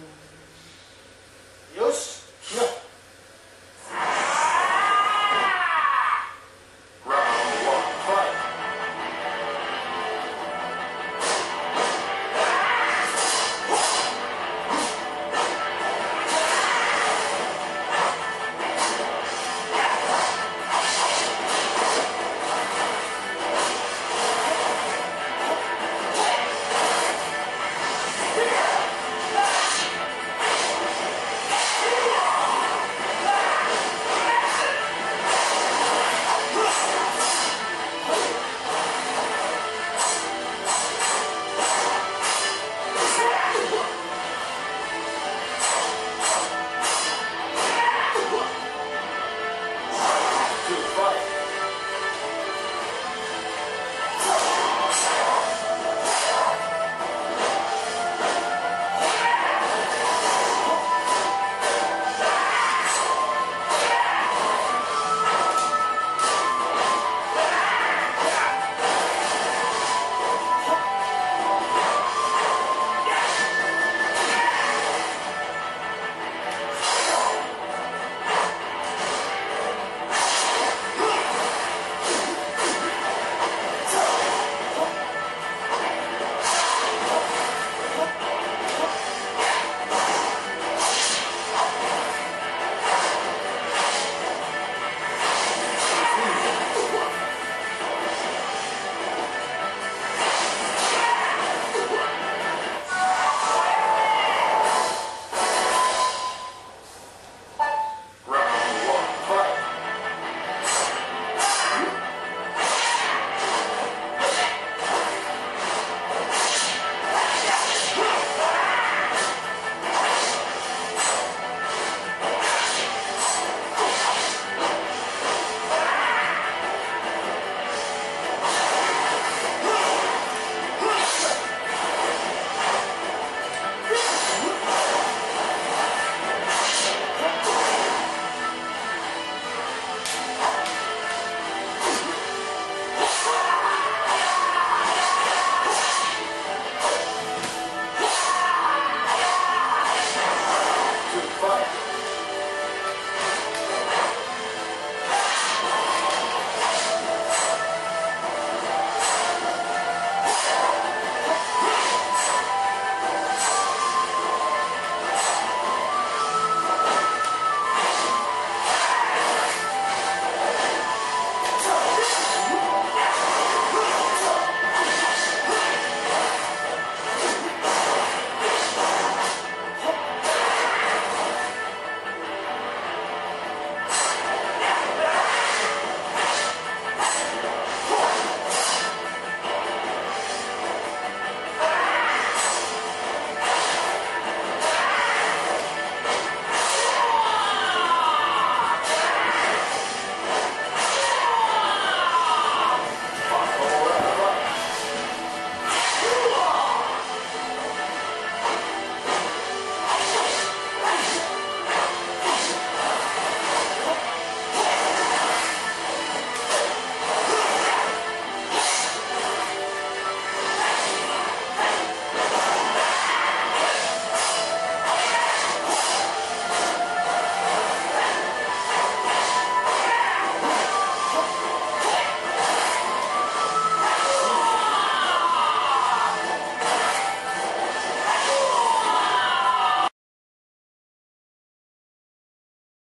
mm